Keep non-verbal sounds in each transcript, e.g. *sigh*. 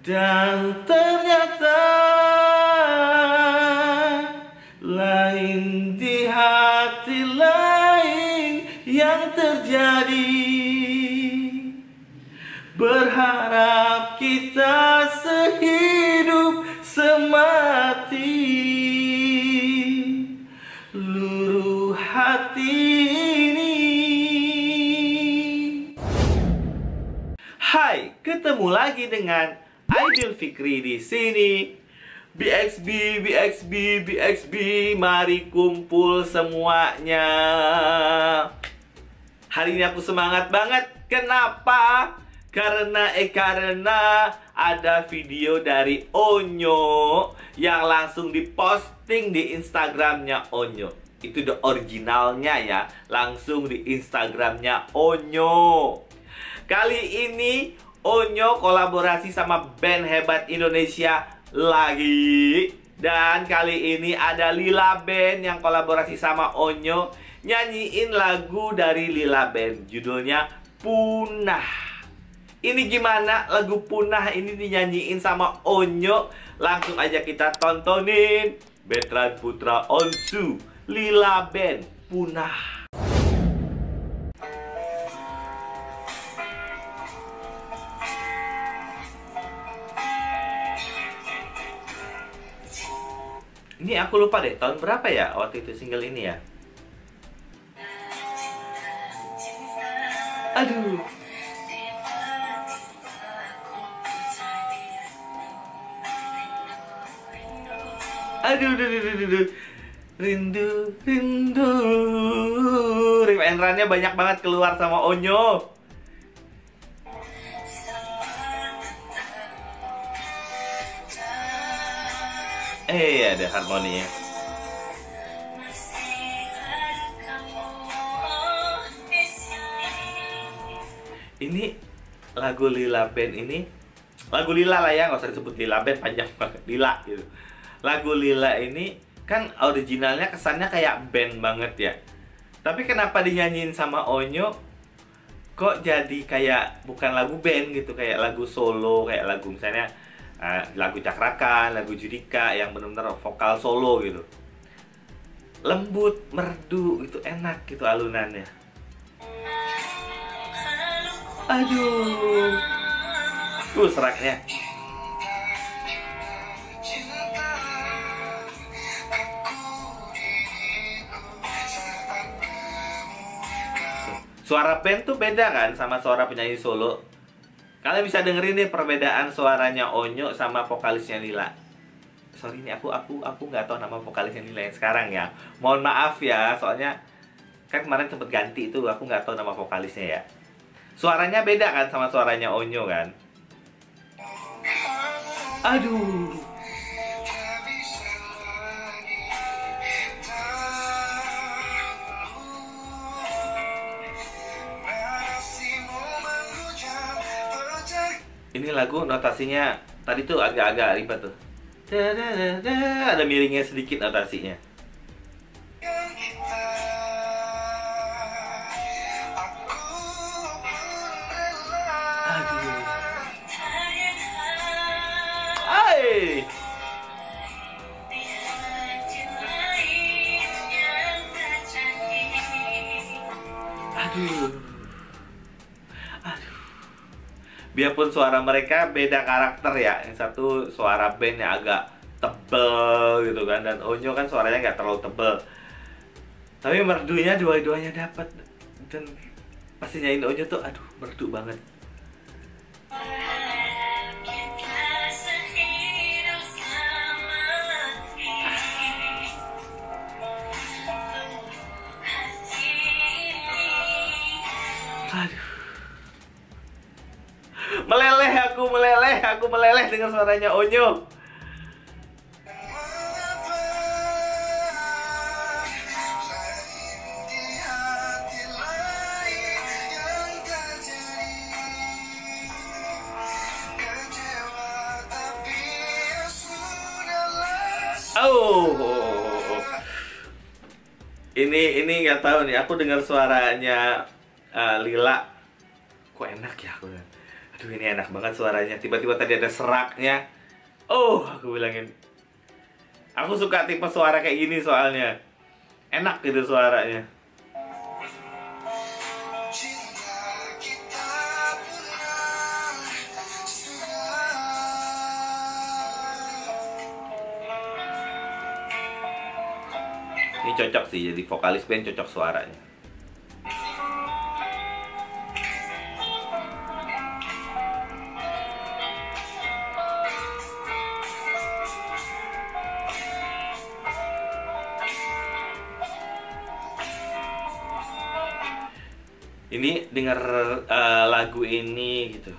Dan ternyata lain di hati lain yang terjadi. Berharap kita sehidup semati. Luruh hati ini. Hai, ketemu lagi dengan Aidil Fikri di sini. BXB, BXB, BXB, mari kumpul semuanya. Hari ini aku semangat banget. Kenapa? Karena eh karena ada video dari Onyo yang langsung diposting di Instagramnya Onyo. Itu the originalnya ya, langsung di Instagramnya Onyo. Kali ini Onyo kolaborasi sama band hebat Indonesia lagi. Dan kali ini ada Lila Band yang kolaborasi sama Onyo Nyanyiin lagu dari Lila Band. Judulnya Punah. Ini gimana? Lagu Punah ini dinyanyiin sama Onyo? Langsung aja kita tontonin. Betran Putra Onsu Lila Band Punah Ini aku lupa deh, tahun berapa ya waktu itu single ini ya? Aduh. Aduh, aduh, aduh, aduh, aduh. Rindu, rindu. Rip and run-nya banyak banget keluar sama Onyo. Eh, ada harmoninya. Ini lagu Lila Band ini lagu Lila lah ya, nggak usah disebut Lila Band panjang banget Lila gitu. Lagu Lila ini kan originalnya kesannya kayak band banget ya. Tapi kenapa dinyanyiin sama Onyo kok jadi kayak bukan lagu band gitu kayak lagu solo kayak lagu misalnya uh, lagu cakrakan lagu judika yang benar-benar vokal solo gitu. Lembut merdu itu enak gitu alunannya. Aduh. Tuh seraknya. Suara band tuh beda kan sama suara penyanyi solo. Kalian bisa dengerin deh perbedaan suaranya Onyo sama vokalisnya Lila. Sorry ini aku aku aku nggak tahu nama vokalisnya Lila yang sekarang ya. Mohon maaf ya, soalnya kan kemarin sempet ganti itu aku nggak tahu nama vokalisnya ya. Suaranya beda kan sama suaranya Onyo kan? Aduh. Ini lagu notasinya tadi tuh agak-agak ribet tuh. Ada miringnya sedikit notasinya. Aduh. Hai. Biarpun suara mereka beda karakter ya. Yang satu suara band yang agak tebel gitu kan dan Onyo kan suaranya nggak terlalu tebel. Tapi merdunya dua-duanya dapat dan pasti nyanyiin Onyo tuh aduh merdu banget. Aduh. Aku, meleleh, aku meleleh dengan suaranya Onyo. Oh. Ini ini nggak tahu nih. Aku dengar suaranya eh, Lila. Kok enak ya aku. Aduh ini enak banget suaranya. Tiba-tiba tadi ada seraknya. Oh, aku bilangin. Aku suka tipe suara kayak gini soalnya. Enak gitu suaranya. Ini cocok sih jadi vokalis band cocok suaranya. Ini dengar uh, lagu ini gitu.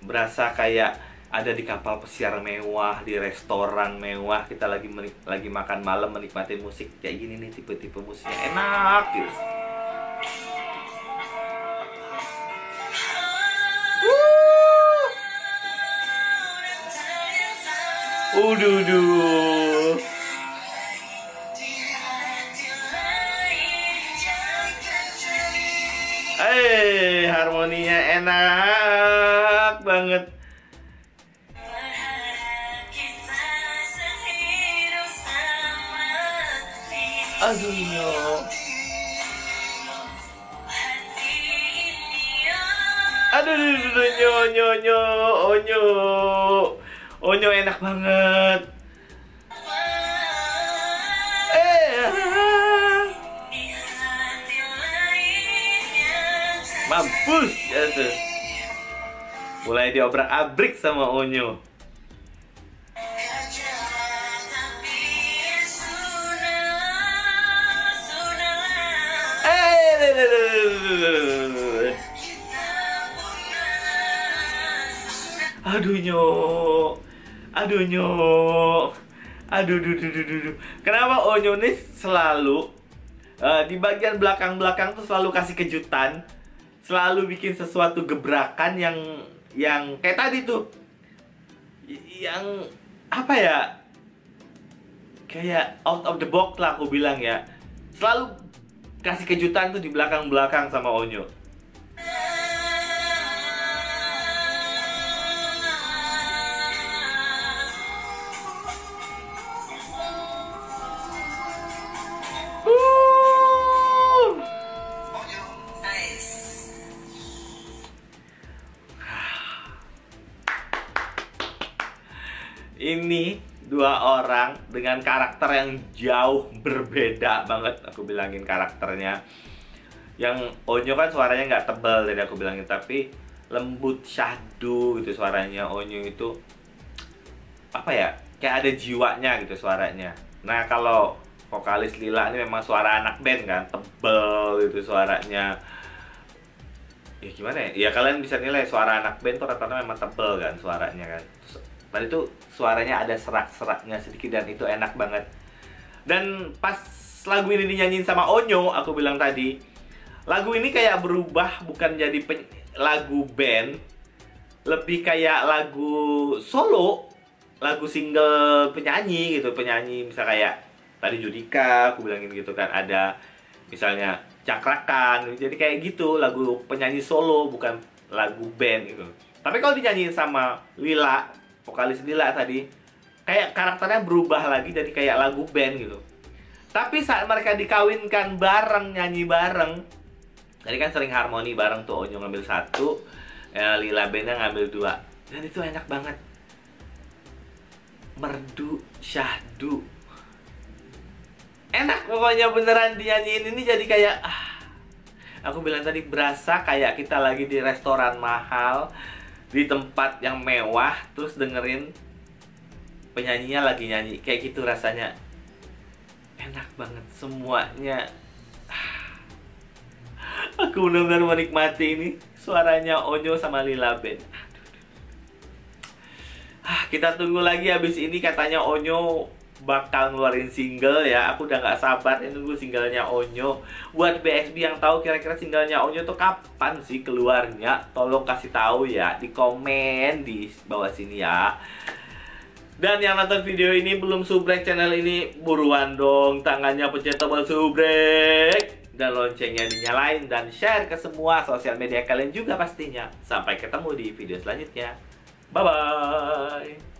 Berasa kayak ada di kapal pesiar mewah di restoran mewah kita lagi lagi makan malam menikmati musik kayak gini nih tipe-tipe musiknya enak gitu. Uduh, Aduh, nyo. Aduh, nyo, nyo, nyo, onyo. Onyo enak banget. Eh, mampus ya tuh. Mulai diobrak-abrik sama Onyo. Aduh nyo, aduh nyo, aduh duh, duh, duh, duh. Kenapa Onyo nih selalu uh, di bagian belakang-belakang tuh selalu kasih kejutan, selalu bikin sesuatu gebrakan yang yang kayak tadi tuh, yang apa ya, kayak out of the box lah aku bilang ya, selalu kasih kejutan tuh di belakang-belakang sama Onyo. Dengan karakter yang jauh berbeda banget. Aku bilangin karakternya. Yang Onyo kan suaranya nggak tebal tadi aku bilangin tapi lembut syahdu gitu suaranya. Onyo itu apa ya kayak ada jiwanya gitu suaranya. Nah kalau vokalis Lila ini memang suara anak band kan tebel gitu suaranya. Ya gimana ya? Ya kalian bisa nilai suara anak band tuh rata-rata memang tebel kan suaranya kan Tadi itu suaranya ada serak-seraknya sedikit dan itu enak banget. Dan pas lagu ini dinyanyiin sama Onyo, aku bilang tadi, lagu ini kayak berubah bukan jadi lagu band, lebih kayak lagu solo, lagu single penyanyi gitu, penyanyi misal kayak tadi Judika, aku bilangin gitu kan ada misalnya cakrakan, jadi kayak gitu lagu penyanyi solo bukan lagu band gitu. Tapi kalau dinyanyiin sama Lila, vokalis Lila tadi kayak karakternya berubah lagi jadi kayak lagu band gitu. Tapi saat mereka dikawinkan bareng nyanyi bareng jadi kan sering harmoni bareng tuh Onyo ngambil satu ya, Lila bandnya ngambil dua. Dan itu enak banget. Merdu syahdu. Enak pokoknya beneran dinyanyiin ini jadi kayak ah. Aku bilang tadi berasa kayak kita lagi di restoran mahal di tempat yang mewah terus dengerin penyanyinya lagi nyanyi kayak gitu rasanya. Enak banget semuanya. *sighs* Aku benar-benar menikmati ini suaranya Onyo sama Lila Ben. Ah, kita tunggu lagi habis ini katanya Onyo bakal ngeluarin single ya aku udah nggak sabar ya nunggu singlenya Onyo buat BXB yang tahu kira-kira singlenya Onyo tuh kapan sih keluarnya tolong kasih tahu ya di komen di bawah sini ya dan yang nonton video ini belum subrek channel ini buruan dong tangannya pencet tombol subrek dan loncengnya dinyalain dan share ke semua sosial media kalian juga pastinya. Sampai ketemu di video selanjutnya. Bye bye.